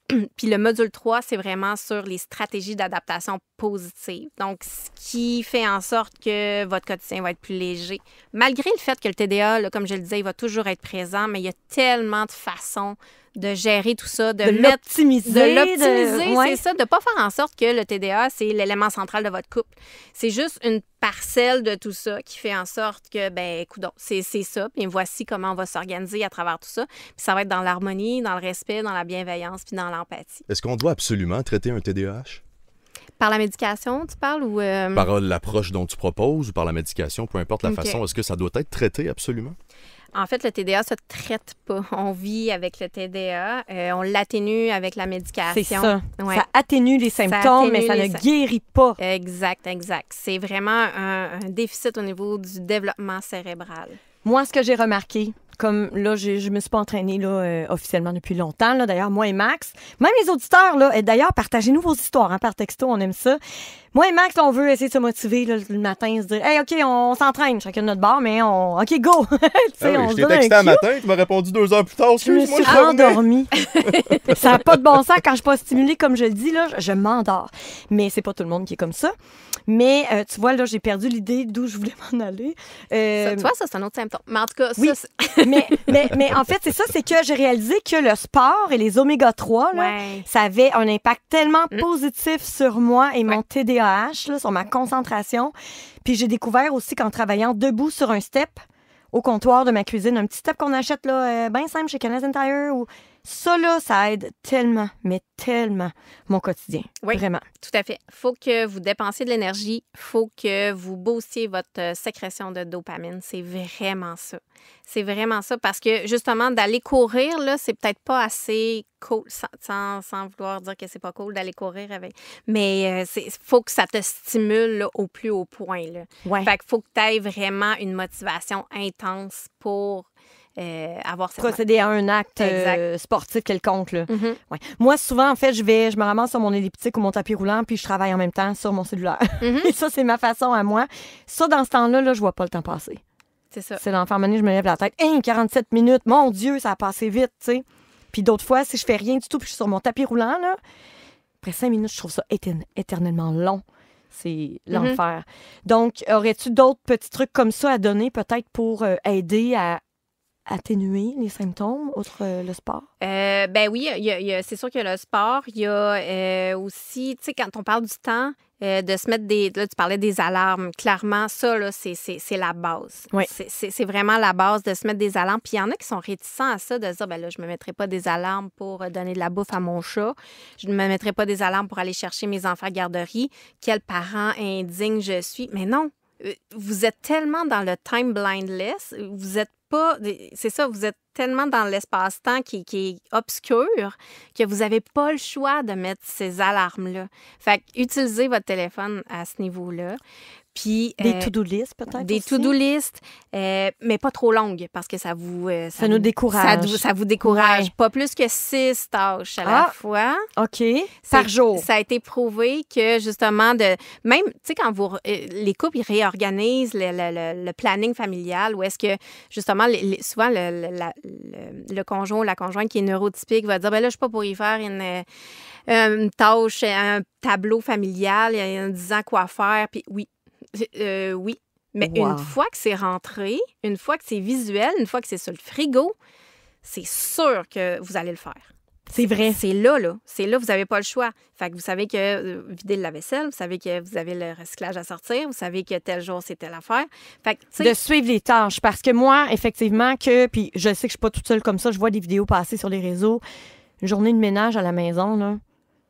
Puis le module 3, c'est vraiment sur les stratégies d'adaptation positive. Donc, ce qui fait en sorte que votre quotidien va être plus léger. Malgré le fait que le TDA, comme je le disais, il va toujours être présent, mais il y a tellement de façons de gérer tout ça, de, l'optimiser. de l'optimiser, ouais. c'est ça, de pas faire en sorte que le TDA, c'est l'élément central de votre couple. C'est juste une parcelle de tout ça qui fait en sorte que, ben, écoute, c'est c'est ça, puis voici comment on va s'organiser à travers tout ça. Puis ça va être dans l'harmonie, dans le respect, dans la bienveillance, puis dans l'empathie. Est-ce qu'on doit absolument traiter un TDAH? Par la médication, tu parles, ou... euh, Par euh, l'approche dont tu proposes ou par la médication, peu importe la façon, est-ce que ça doit être traité absolument? En fait, le TDA se traite pas. On vit avec le TDA, euh, on l'atténue avec la médication. C'est ça. Ouais. Ça atténue les symptômes, mais atténue ça les ne guérit pas. Exact, exact. C'est vraiment un, un déficit au niveau du développement cérébral. Moi, ce que j'ai remarqué Comme là, je me suis pas entraînée là, euh, officiellement depuis longtemps. Là. D'ailleurs, moi et Max, même les auditeurs, là, et d'ailleurs, partagez-nous vos histoires hein, par texto, on aime ça. Moi et Max, on veut essayer de se motiver là, le matin, se dire Hey, OK, on s'entraîne chacun de notre bar, mais on. OK, go! Tu sais, Ah oui, on je t'ai texté un matin, tu m'as répondu deux heures plus tard. Je me Excuse-moi, suis je dormais. rendormie. ça n'a pas de bon sens quand je suis pas stimulée, comme je le dis, là, je, je m'endors. Mais c'est pas tout le monde qui est comme ça. Mais euh, tu vois, là, j'ai perdu l'idée d'où je voulais m'en aller. Euh, Ça, tu vois, ça, c'est un autre symptôme. Mais en tout cas, ça, oui. c'est- mais, mais, mais en fait, c'est ça, c'est que j'ai réalisé que le sport et les oméga 3, là, Ouais. ça avait un impact tellement Mm. positif sur moi et mon Ouais. Sur ma concentration. Puis j'ai découvert aussi qu'en travaillant debout sur un step au comptoir de ma cuisine, un petit step qu'on achète là, bien simple chez Canadian Tire, ou ça là, ça aide tellement, mais tellement mon quotidien. Oui. Vraiment. Tout à fait. faut que vous dépensiez de l'énergie. faut que vous boostiez votre euh, sécrétion de dopamine. C'est vraiment ça. C'est vraiment ça parce que justement, d'aller courir, là, c'est peut-être pas assez cool, sans, sans, sans vouloir dire que c'est pas cool d'aller courir avec. Mais il faut que ça te stimule là, au plus haut point. Là. Ouais. Fait qu'il faut que tu aies vraiment une motivation intense pour euh, avoir. Procéder à un acte euh, sportif quelconque. Là. Mhm. Ouais. Moi, souvent, en fait, je vais, je me ramasse sur mon elliptique ou mon tapis roulant, puis je travaille en même temps sur mon cellulaire. Mhm. Et ça, c'est ma façon à moi. Ça, dans ce temps-là, là, je vois pas le temps passer. C'est ça. C'est l'enfant je me lève la tête. Hein, 47 minutes, mon Dieu, ça a passé vite, tu sais. Puis d'autres fois, si je fais rien du tout, puis je suis sur mon tapis roulant, là, après 5 minutes, je trouve ça étern- éternellement long. C'est l'enfer. Donc, aurais-tu d'autres petits trucs comme ça à donner, peut-être pour euh, aider à atténuer les symptômes, outre euh, le sport? Euh, ben oui, c'est sûr qu'il y a le sport. Il y a euh, aussi, tu sais, quand on parle du temps, euh, de se mettre des. Là, tu parlais des alarmes. Clairement, ça, là, c'est, c'est, c'est la base. Oui. C'est, c'est- c'est vraiment la base de se mettre des alarmes. Puis il y en a qui sont réticents à ça, de se dire, ben là, je ne me mettrai pas des alarmes pour donner de la bouffe à mon chat. Je ne me mettrai pas des alarmes pour aller chercher mes enfants à garderie. Quel parent indigne je suis. Mais non. Vous êtes tellement dans le time blindless, vous êtes pas, c'est ça, vous êtes tellement dans l'espace-temps qui, qui est obscur que vous n'avez pas le choix de mettre ces alarmes-là. Fait utilisez votre téléphone à ce niveau-là. Puis, Des euh, to-do list, peut-être? des to-do list, euh, mais pas trop longues parce que ça vous... euh, Ça nous décourage. Ça, vous- ça vous décourage. Ouais. Pas plus que six tâches à la Ah. fois. OK. Par jour. Ça a été prouvé que justement, de même, tu sais, quand vous, euh, les couples, ils réorganisent le, le- le- le planning familial, ou est-ce que justement, les- les- souvent, le, le- la- le- le conjoint ou la conjointe qui est neurotypique va dire, ben là, je suis pas pour y faire une, euh, une tâche, un tableau familial, en disant quoi faire, puis oui, Euh, oui. Mais Wow. une fois que c'est rentré, une fois que c'est visuel, une fois que c'est sur le frigo, c'est sûr que vous allez le faire. C'est vrai. C'est là, là. C'est là, vous n'avez pas le choix. Fait que vous savez que euh, vider le lave-vaisselle, vous savez que vous avez le recyclage à sortir, vous savez que tel jour, c'est telle affaire. Fait que, de suivre les tâches. Parce que moi, effectivement, que, puis je sais que je suis pas toute seule comme ça, je vois des vidéos passer sur les réseaux. Une journée de ménage à la maison, là,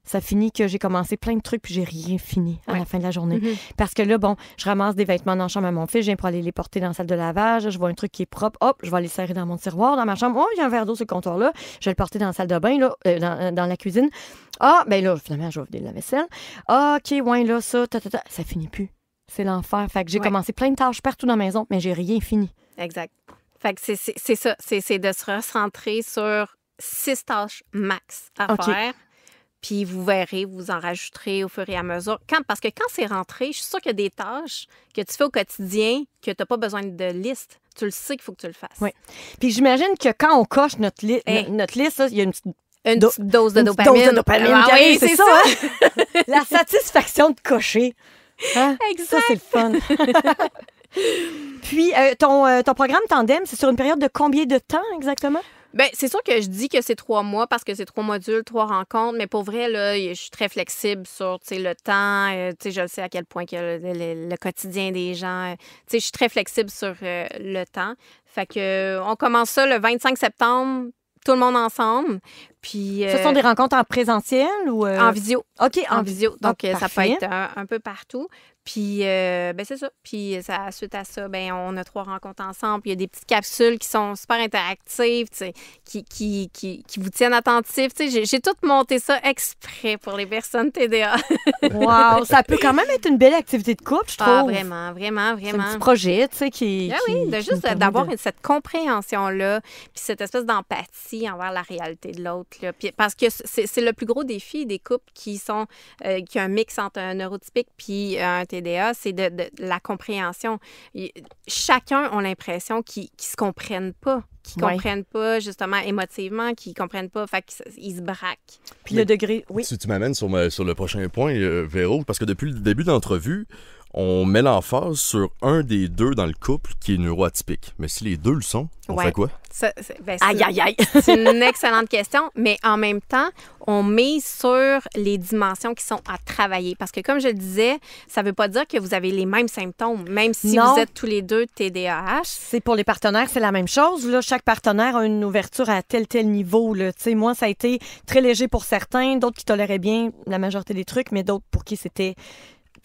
ça finit que j'ai commencé plein de trucs puis j'ai rien fini à Ouais. la fin de la journée. Mhm. Parce que là, bon, je ramasse des vêtements dans la chambre à mon fils, je viens pour aller les porter dans la salle de lavage, je vois un truc qui est propre, hop, je vais aller serrer dans mon tiroir, dans ma chambre. Oh, il y a un verre d'eau sur le comptoir là, je vais le porter dans la salle de bain, là, euh, dans, dans la cuisine. Ah, ben là, finalement, je vais vider la vaisselle. Ah, OK, ouais, là, ça, ta, ta, ta. ça finit plus. C'est l'enfer. Fait que j'ai Ouais. commencé plein de tâches partout dans la maison, mais j'ai rien fini. Exact. Fait que c'est- ça. C'est de se recentrer sur six tâches max à faire. Puis vous verrez, vous en rajouterez au fur et à mesure. Quand, parce que quand c'est rentré, je suis sûre qu'il y a des tâches que tu fais au quotidien que tu n'as pas besoin de liste. Tu le sais qu'il faut que tu le fasses. Oui. Puis j'imagine que quand on coche notre, li- Hey. no- notre liste, il y a une petite Une Do- petite dose de une dopamine. dose de dopamine Ah oui, c'est ça. hein? La satisfaction de cocher. Hein? Ça, Exact. c'est le fun. Puis, euh, ton, euh, ton programme Tandem, c'est sur une période de combien de temps exactement? Ben, c'est sûr que je dis que c'est trois mois parce que c'est trois modules, trois rencontres, mais pour vrai, là, je suis très flexible sur le temps. euh, je sais à quel point que le, le- le quotidien des gens. euh, je suis très flexible sur euh, le temps. Fait que on commence ça le 25 septembre, tout le monde ensemble. Puis Ce sont des rencontres en présentiel ou. en visio. OK, En visio. Donc, Ah, euh, ça peut être un, un peu partout. Puis, euh, ben c'est ça. Puis, ça, suite à ça, ben on a trois rencontres ensemble. Puis, il y a des petites capsules qui sont super interactives, tu sais, qui, qui, qui, qui vous tiennent attentifs. Tu sais, j'ai- tout monté ça exprès pour les personnes TDA. Wow, ça peut quand même être une belle activité de couple, je trouve. Ah, vraiment, vraiment, C'est un vraiment. petit projet, tu sais, qui. Ah oui, de juste d'avoir de- cette compréhension-là, puis cette espèce d'empathie envers la réalité de l'autre. là. Puis Parce que c'est c'est le plus gros défi des couples qui sont euh, qui ont un mix entre un neurotypique puis un TDA, c'est de, de la compréhension. Chacun a l'impression qu'ils ne se comprennent pas, qu'ils Ouais. comprennent pas justement émotivement, qu'ils comprennent pas, fait qu'ils se braquent. Puis le degré. Oui. Tu, tu m'amènes sur, ma- sur le prochain point, euh, Véro, parce que depuis le début de l'entrevue, on met l'emphase sur un des deux dans le couple qui est neuroatypique. Mais si les deux le sont, on Ouais. fait quoi? Ça, ben, c'est- Aïe, aïe, aïe. C'est une excellente question, mais en même temps, on mise sur les dimensions qui sont à travailler. Parce que, comme je le disais, ça ne veut pas dire que vous avez les mêmes symptômes, même si Non. vous êtes tous les deux TDAH. C'est pour les partenaires, c'est la même chose. Là, chaque partenaire a une ouverture à tel tel niveau. Là. Tu sais, Moi, ça a été très léger pour certains, d'autres qui toléraient bien la majorité des trucs, mais d'autres pour qui c'était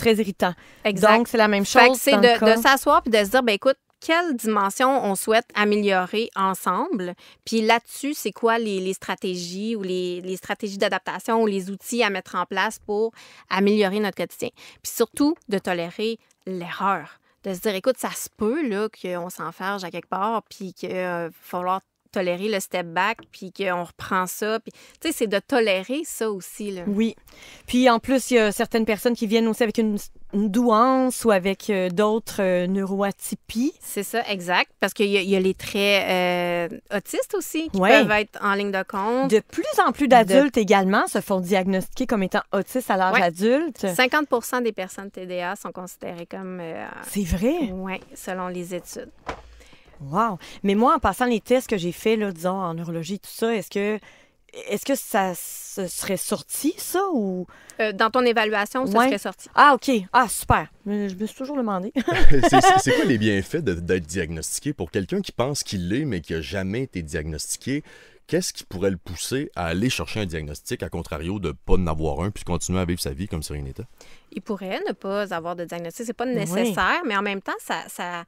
très irritant. Exact. Donc, c'est la même chose. c'est de, cas. de s'asseoir puis de se dire, ben écoute, quelle dimension on souhaite améliorer ensemble? Puis là-dessus, c'est quoi les, les stratégies ou les, les stratégies d'adaptation ou les outils à mettre en place pour améliorer notre quotidien? Puis surtout, de tolérer l'erreur. De se dire, écoute, ça se peut là, qu'on s'enferge à quelque part, puis qu'il va falloir tolérer le step back, puis qu'on reprend ça. Puis, tu sais, c'est de tolérer ça aussi. Là. Oui. Puis en plus, il y a certaines personnes qui viennent aussi avec une, une douance ou avec euh, d'autres euh, neuroatypies. C'est ça, exact. Parce qu'il y, y a les traits euh, autistes aussi qui Ouais. peuvent être en ligne de compte. De plus en plus d'adultes également se font diagnostiquer comme étant autistes à l'âge Ouais. adulte. 50% des personnes TDA sont considérées comme. C'est vrai? oui, selon les études. Wow. Mais moi, en passant les tests que j'ai faits, là, disons, en neurologie, tout ça, est-ce que est-ce que ça se serait sorti, ça, ou... Euh, dans ton évaluation, ça Ouais. serait sorti. Ah, OK. Ah, super. Mais Je me suis toujours demandé. c'est, quoi les bienfaits d'être diagnostiqué? Pour quelqu'un qui pense qu'il l'est, mais qui n'a jamais été diagnostiqué? Qu'est-ce qui pourrait le pousser à aller chercher un diagnostic, à contrario de pas en avoir un, puis continuer à vivre sa vie comme si rien n'était? Il pourrait ne pas avoir de diagnostic. C'est pas Oui. nécessaire, mais en même temps, ça. ça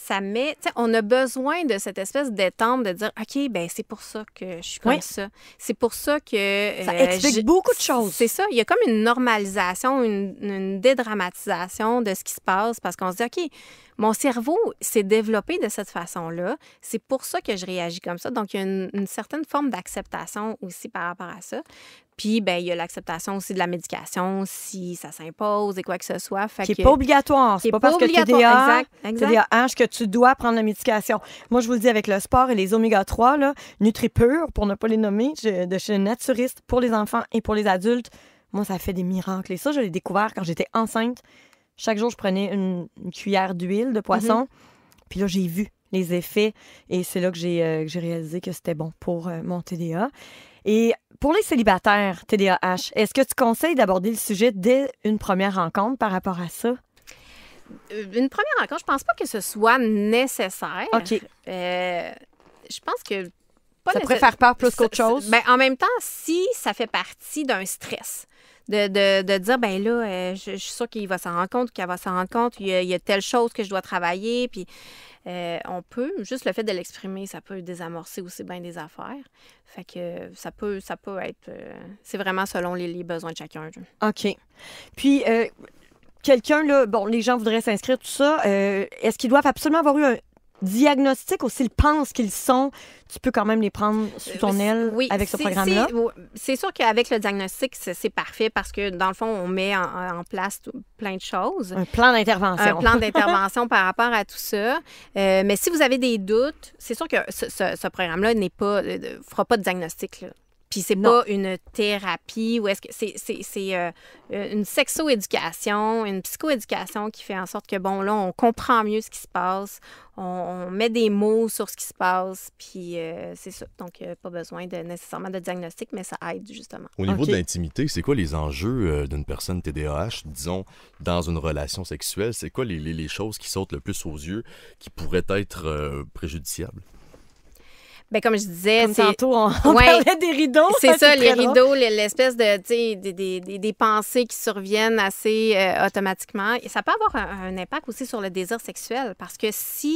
ça met, tu sais, on a besoin de cette espèce d'étampe de dire, OK, ben c'est pour ça que je suis comme Oui. ça. C'est pour ça que... Ça euh, explique je- beaucoup de choses. C'est ça. Il y a comme une normalisation, une, une dédramatisation de ce qui se passe parce qu'on se dit, OK, mon cerveau s'est développé de cette façon-là. C'est pour ça que je réagis comme ça. Donc, il y a une, une certaine forme d'acceptation aussi par rapport à ça. Puis, ben, il y a l'acceptation aussi de la médication si ça s'impose et quoi que ce soit. Fait Qui n'est pas obligatoire. C'est est pas parce que obligatoire. TDA, Exact, que tu dois prendre la médication. Moi, je vous le dis avec le sport et les oméga 3, là, NutriPure, pour ne pas les nommer, de chez Naturiste, pour les enfants et pour les adultes, moi, ça fait des miracles. Et ça, je l'ai découvert quand j'étais enceinte. Chaque jour, je prenais une, une cuillère d'huile de poisson. Mm-hmm. Puis là, j'ai vu les effets et c'est là que j'ai euh, réalisé que c'était bon pour euh, mon TDA. Et pour les célibataires TDAH, est-ce que tu conseilles d'aborder le sujet dès une première rencontre par rapport à ça? Euh, Une première rencontre, je pense pas que ce soit nécessaire. OK. Euh, je pense que. Pas Ça pourrait faire peur plus qu'autre chose? Ben, en même temps, si ça fait partie d'un stress, de, de, de dire, ben là, euh, je, suis sûre qu'il va s'en rendre compte qu'elle va s'en rendre compte, il y, a, telle chose que je dois travailler, puis euh, on peut, juste le fait de l'exprimer, ça peut désamorcer aussi bien des affaires. Fait que ça peut, ça peut être. euh, c'est vraiment selon les, besoins de chacun. OK. Puis, quelqu'un, là, bon, les gens voudraient s'inscrire, tout ça. Est-ce qu'ils doivent absolument avoir eu un diagnostic ou s'ils pensent qu'ils sont, tu peux quand même les prendre sous ton Euh, aile oui, avec ce programme-là? c'est- sûr qu'avec le diagnostic, c'est parfait parce que, dans le fond, on met en, en place tout- plein de choses. Un plan d'intervention. Un plan d'intervention par rapport à tout ça. Euh, mais si vous avez des doutes, c'est sûr que ce, ce- ce programme-là n'est pas, euh, fera pas de diagnostic. Là. Puis c'est pas une thérapie ou est-ce que c'est, c'est, c'est, euh, une sexo-éducation, une psycho-éducation qui fait en sorte que bon là on comprend mieux ce qui se passe, on, on met des mots sur ce qui se passe, puis euh, c'est ça. Donc euh, pas besoin de nécessairement de diagnostic, mais ça aide justement. Au niveau de l'intimité, c'est quoi les enjeux euh, d'une personne TDAH, disons, dans une relation sexuelle? C'est quoi les, les- les choses qui sautent le plus aux yeux qui pourraient être euh, préjudiciables? Ben, comme je disais, c'est tantôt, on, on Ouais. parlait des rideaux. C'est ça, les rideaux, le- l'espèce de, des, des, des, des pensées qui surviennent assez euh, automatiquement. Et ça peut avoir un, un impact aussi sur le désir sexuel parce que si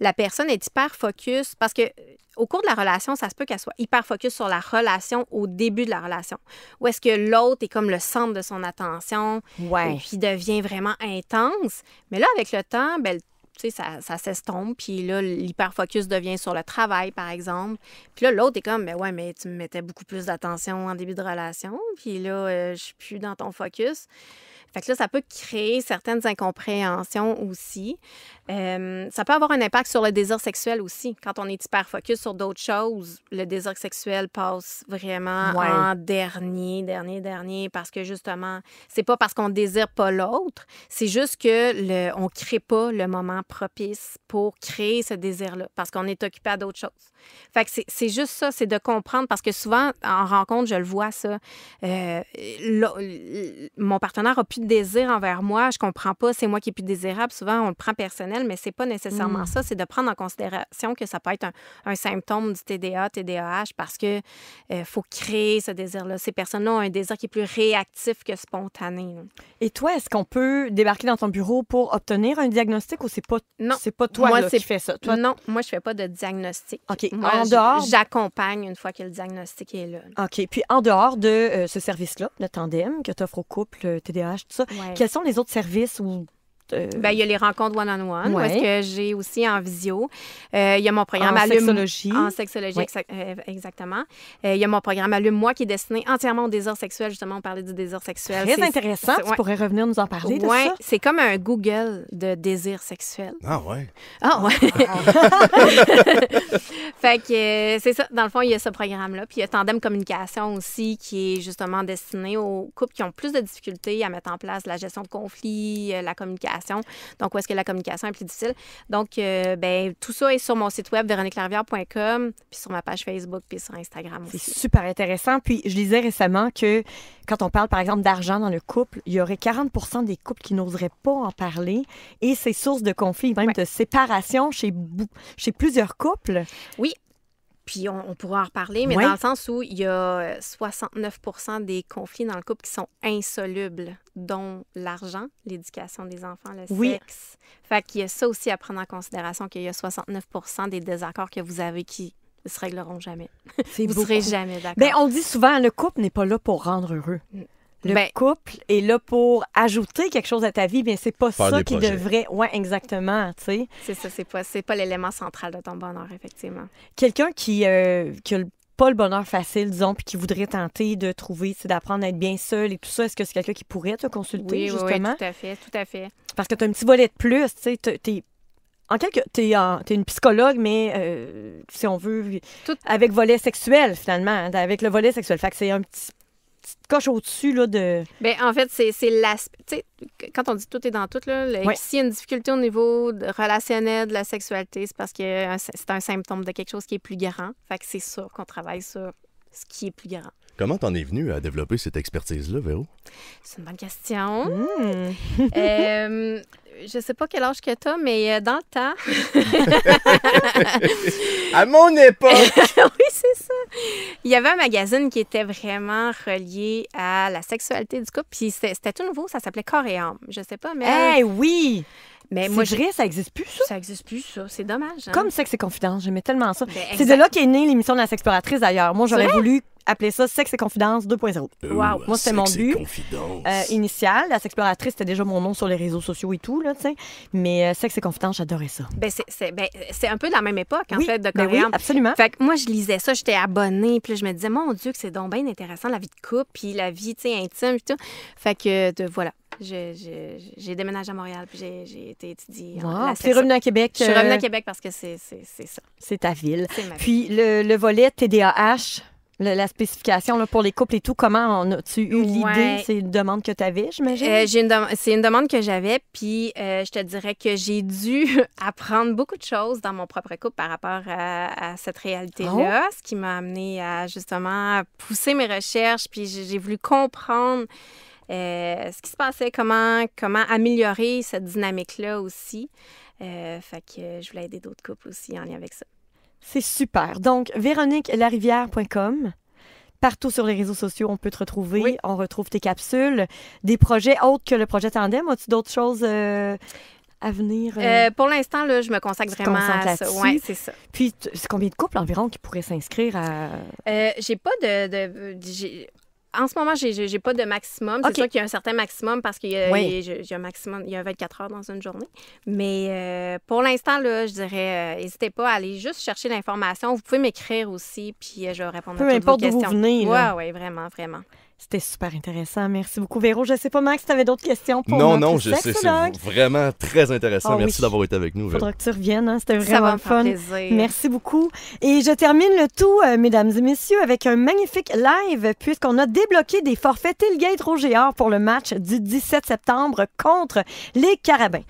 la personne est hyper focus, parce que euh, au cours de la relation, ça se peut qu'elle soit hyper focus sur la relation au début de la relation, où est-ce que l'autre est comme le centre de son attention, et puis devient vraiment intense. Mais là, avec le temps, ben, tu sais, ça, ça s'estompe, puis là, l'hyperfocus devient sur le travail, par exemple. Puis là, l'autre est comme, ben ouais, mais tu me mettais beaucoup plus d'attention en début de relation, puis là, euh, je suis plus dans ton focus. Fait que là, ça peut créer certaines incompréhensions aussi. Euh, ça peut avoir un impact sur le désir sexuel aussi. Quand on est hyper focus sur d'autres choses, le désir sexuel passe vraiment Ouais. en dernier, dernier, dernier, parce que justement, c'est pas parce qu'on désire pas l'autre, c'est juste que le, on crée pas le moment propice pour créer ce désir-là, parce qu'on est occupé à d'autres choses. Fait que c'est- juste ça, c'est de comprendre, parce que souvent, en rencontre, je le vois, ça. Euh, mon partenaire a plus de désir envers moi, je comprends pas, c'est moi qui est plus désirable. Souvent, on le prend personnel, mais c'est pas nécessairement Mm. ça. C'est de prendre en considération que ça peut être un, un symptôme du TDA, TDAH, parce que euh, faut créer ce désir-là. Ces personnes-là ont un désir qui est plus réactif que spontané. là. Et toi, est-ce qu'on peut débarquer dans ton bureau pour obtenir un diagnostic ou c'est pas, Non. c'est pas toi Moi, là, qui fais ça? Toi, Non, moi, je fais pas de diagnostic. OK. Moi, en dehors, J'accompagne une fois que le diagnostic est là. OK. Puis en dehors de euh, ce service-là, le tandem que tu offres au couple, euh, TDAH, ça, Ouais. quels sont les autres services ou euh, Ben, il y a les rencontres one-on-one, Ouais. est-ce que j'ai aussi en visio. Euh, il y a mon programme en Allume- sexologie? En sexologie, Ouais. exa- euh, exactement. Euh, il y a mon programme Allume-moi qui est destiné entièrement au désir sexuel. Justement, on parlait du désir sexuel. Très C'est- intéressant. Tu ouais. pourrais revenir nous en parler de ça? c'est comme un Google de désir sexuel. Ah ouais. Ah ouais. fait que euh, c'est ça. Dans le fond, il y a ce programme-là. Puis il y a Tandem Communication aussi, qui est justement destiné aux couples qui ont plus de difficultés à mettre en place la gestion de conflits, la communication. Donc, où est-ce que la communication est plus difficile? Donc, euh, ben, tout ça est sur mon site web, véroniquelarvière.com, puis sur ma page Facebook, puis sur Instagram C'est aussi. super intéressant. Puis je lisais récemment que quand on parle, par exemple, d'argent dans le couple, il y aurait 40 des couples qui n'oseraient pas en parler. Et c'est source de conflits, même Ouais. de séparation chez, chez plusieurs couples. Puis on, on pourra en reparler, mais Ouais. dans le sens où il y a euh, 69 des conflits dans le couple qui sont insolubles, dont l'argent, l'éducation des enfants, le Oui. sexe. Fait qu'il y a ça aussi à prendre en considération, qu'il y a 69% des désaccords que vous avez qui ne se régleront jamais. Vous ne serez jamais d'accord. Ben, on dit souvent, le couple n'est pas là pour rendre heureux. Le Ben- couple est là pour ajouter quelque chose à ta vie, mais c'est pas ça qui projets. devrait. Ouais, exactement. Tu sais, C'est ça, c'est pas, c'est pas l'élément central de ton bonheur, effectivement. quelqu'un qui, euh, qui a le- pas le bonheur facile, disons, puis qui voudrait tenter de trouver, c'est d'apprendre à être bien seul et tout ça. Est-ce que c'est quelqu'un qui pourrait te consulter Oui, oui, oui, justement? tout à fait, tout à fait. Parce que tu as un petit volet de plus, tu sais, t'es- t'es en quelque t'es en- t'es une psychologue, mais euh, si on veut, Tout- avec volet sexuel finalement, hein, avec le volet sexuel. Fait que c'est un petit petite coche au-dessus là de. Ben, en fait, c'est c'est l'aspect. tu sais, Quand on dit tout est dans tout, là, le- Ouais. s'il y a une difficulté au niveau de- relationnel, de la sexualité, c'est parce que euh, c'est un symptôme de quelque chose qui est plus grand. Fait que c'est sûr qu'on travaille sur ce qui est plus grand. Comment t'en es venu à développer cette expertise-là, Véro? C'est une bonne question. Hmm. euh, je sais pas quel âge que tu as, mais euh, dans le temps. À mon époque! oui, c'est ça. Il y avait un magazine qui était vraiment relié à la sexualité du couple. Puis c'était tout nouveau, ça s'appelait Corps et âme. Je sais pas, mais. Eh oui! Mais moi, je- vrai, ça existe plus, ça? ça n'existe plus, ça. C'est dommage. hein? Comme Sexe et Confidence, j'aimais tellement ça. Ben, C'est de là qu'est née l'émission de la Sexploratrice d'ailleurs. Moi, j'aurais voulu appeler ça Sexe et Confidence 2.0. Wow. Moi, c'était mon Sexe et but. confidence. Euh, initial, la Sexploratrice, c'était déjà mon nom sur les réseaux sociaux et tout, là, tu sais. Mais euh, Sexe et Confidence, j'adorais ça. Ben, c'est- ben, c'est un peu de la même époque, en oui, fait, de ben et oui, absolument. Fait que moi, je lisais ça, j'étais abonnée, puis là, je me disais, mon Dieu, que c'est donc bien intéressant, la vie de couple, puis la vie, tu sais, intime, puis tout. Fait que, de, voilà, j'ai déménagé à Montréal, puis j'ai- été étudier en Wow. la Puis t'es revenu à Québec. Je suis revenue euh, à Québec parce que c'est ça, C'est ta ville. ma. Puis le, le volet TDAH, la spécification là, pour les couples et tout, comment en as-tu eu l'idée? Ouais. C'est une demande que tu avais, j'imagine? Euh, c'est une demande que j'avais, puis euh, je te dirais que j'ai dû apprendre beaucoup de choses dans mon propre couple par rapport à, à cette réalité-là, Oh. ce qui m'a amené à justement pousser mes recherches, puis j'ai voulu comprendre euh, ce qui se passait, comment, comment améliorer cette dynamique-là aussi. Euh, fait que je voulais aider d'autres couples aussi en lien avec ça. C'est super. Donc, véroniquelarivière.com. Partout sur les réseaux sociaux, on peut te retrouver. Oui. On retrouve tes capsules. Des projets autres que le projet Tandem. As-tu d'autres choses euh, à venir? euh? Euh, pour l'instant, là, je me consacre vraiment à ça. Oui, c'est ça. Puis, c'est combien de couples environ qui pourraient s'inscrire à. Euh, j'ai pas de. En ce moment, j'ai- pas de maximum. C'est OK. sûr qu'il y a un certain maximum parce qu'il y, a- Oui. y un maximum, il y a 24 heures dans une journée. Mais euh, pour l'instant, là, je dirais, euh, n'hésitez pas à aller juste chercher l'information. Vous pouvez m'écrire aussi, puis euh, je vais répondre Peu à toutes vos importe d'où vous questions. venez. Oui, oui, vraiment, vraiment. C'était super intéressant. Merci beaucoup, Véro. Je sais pas, Max, si tu avais d'autres questions pour non, non, je sais, c'est vraiment très intéressant. Ah Merci oui. d'avoir été avec nous. Véro. Faudra que tu reviennes. hein. C'était Ça vraiment me faire fun. plaisir. Merci beaucoup. Et je termine le tout, euh, mesdames et messieurs, avec un magnifique live, puisqu'on a débloqué des forfaits Tailgate Rouge-et-Or pour le match du 17 septembre contre les Carabins.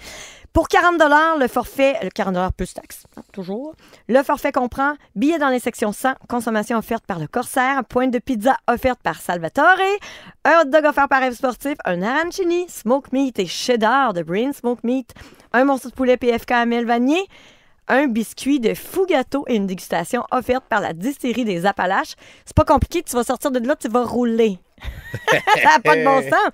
Pour 40 le forfait, le 40 plus taxe, hein, toujours. Le forfait comprend billets dans les sections 100, consommation offerte par le Corsaire, pointe de pizza offerte par Salvatore, un hot dog offert par Rêve Sportif, un arancini, smoke meat et cheddar de Brain Smoke Meat, un morceau de poulet PFK à Mel Vanier, un biscuit de Fougato et une dégustation offerte par la distillerie des Appalaches. C'est pas compliqué, tu vas sortir de là, tu vas rouler. Ça n'a pas de bon sens.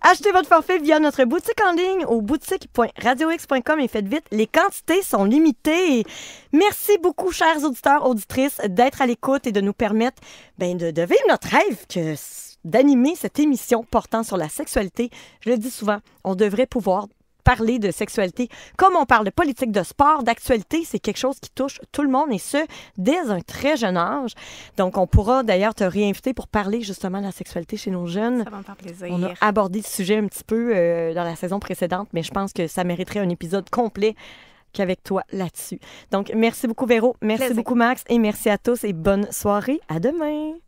Achetez votre forfait via notre boutique en ligne au boutique.radiox.com et faites vite, les quantités sont limitées. Merci beaucoup, chers auditeurs, auditrices, d'être à l'écoute et de nous permettre ben, de, de vivre notre rêve que d'animer cette émission portant sur la sexualité. Je le dis souvent, on devrait pouvoir parler de sexualité comme on parle de politique, de sport, d'actualité. C'est quelque chose qui touche tout le monde et ce, dès un très jeune âge. Donc, on pourra d'ailleurs te réinviter pour parler justement de la sexualité chez nos jeunes. Ça va me faire plaisir. On a abordé le sujet un petit peu euh, dans la saison précédente, mais je pense que ça mériterait un épisode complet qu'avec toi là-dessus. Donc, merci beaucoup Véro, merci Plaisir. beaucoup Max et merci à tous et bonne soirée. À demain.